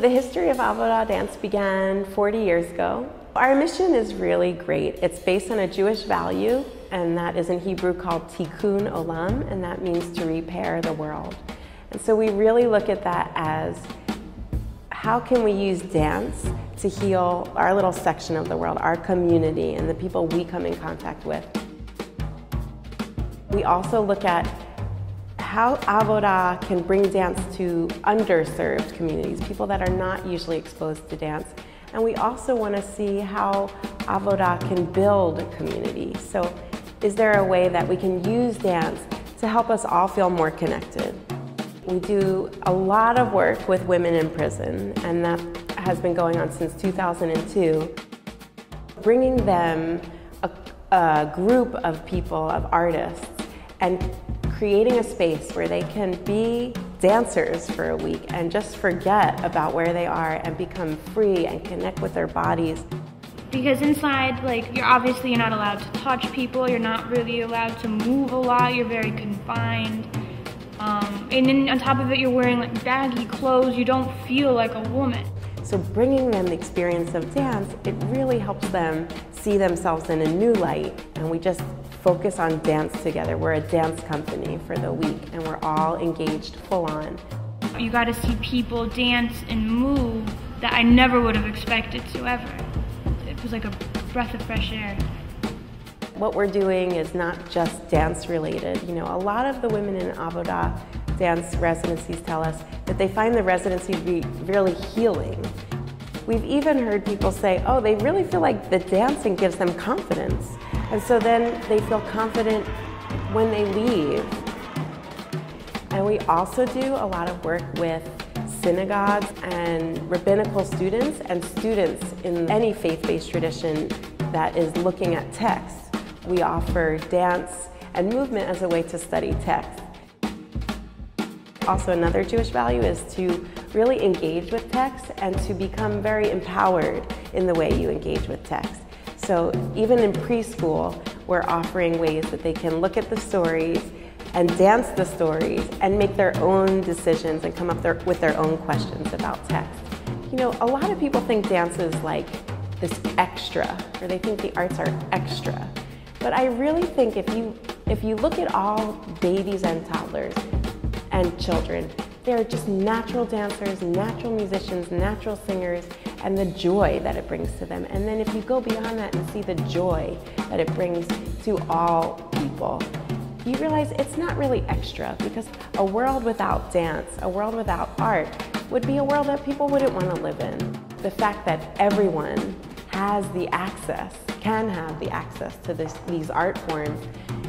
The history of Avodah dance began 40 years ago. Our mission is really great. It's based on a Jewish value, and that is in Hebrew called tikkun olam, and that means to repair the world. And so we really look at that as how can we use dance to heal our little section of the world, our community, and the people we come in contact with. We also look at how Avodah can bring dance to underserved communities, people that are not usually exposed to dance. And we also want to see how Avodah can build a community. So is there a way that we can use dance to help us all feel more connected? We do a lot of work with women in prison, and that has been going on since 2002. Bringing them a, a group of people, of artists, and creating a space where they can be dancers for a week and just forget about where they are and become free and connect with their bodies. Because inside, like, you're obviously you're not allowed to touch people, you're not really allowed to move a lot, you're very confined. Um, and then on top of it, you're wearing like baggy clothes, you don't feel like a woman. So bringing them the experience of dance, it really helps them see themselves in a new light. And we just focus on dance together. We're a dance company for the week and we're all engaged full on. You got to see people dance and move that I never would have expected to ever. It was like a breath of fresh air. What we're doing is not just dance related. You know, a lot of the women in Avodah dance residencies tell us that they find the residency to be really healing. We've even heard people say, oh, they really feel like the dancing gives them confidence. And so then they feel confident when they leave. And we also do a lot of work with synagogues and rabbinical students and students in any faith-based tradition that is looking at text. We offer dance and movement as a way to study text. Also another Jewish value is to really engage with text and to become very empowered in the way you engage with text. So even in preschool, we're offering ways that they can look at the stories and dance the stories and make their own decisions and come up with their own questions about text. You know, a lot of people think dance is like this extra, or they think the arts are extra. But I really think if you if you look at all babies and toddlers and children, they're just natural dancers, natural musicians, natural singers, and the joy that it brings to them. And then if you go beyond that and see the joy that it brings to all people, you realize it's not really extra because a world without dance, a world without art, would be a world that people wouldn't want to live in. The fact that everyone has the access, can have the access to this, these art forms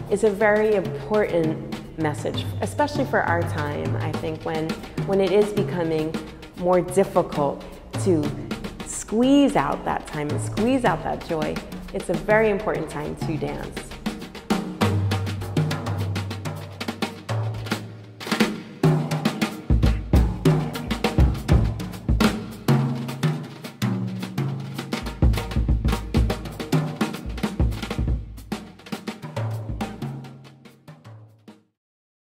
is a very important message, especially for our time, I think, when, when it is becoming more difficult to squeeze out that time and squeeze out that joy, it's a very important time to dance.